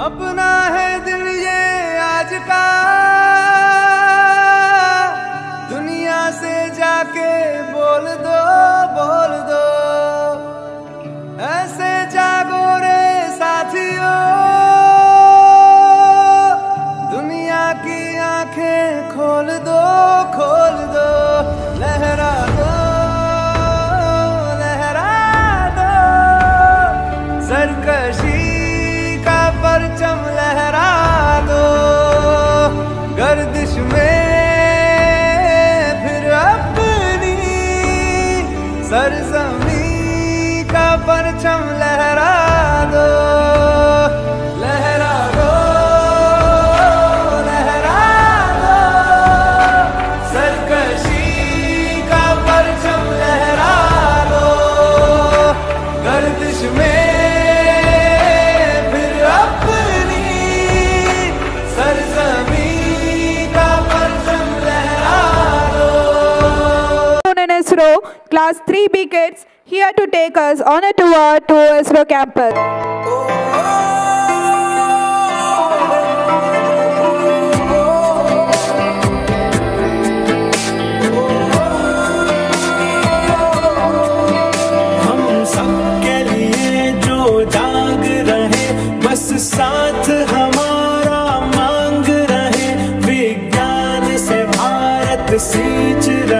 अपना है दिल ये आज का। दुनिया से जाके बोल दो बोल दो। ऐसे जागो रे साथियों। दुनिया की आँखें खोल दो खोल दो। लहरा दो लहरा दो। सरकशी गर्दिश में फिर अपनी सरजमी का परचम लहरा दो। Class 3B kids, here to take us on a tour to ISRO campus. साथ सींच रहे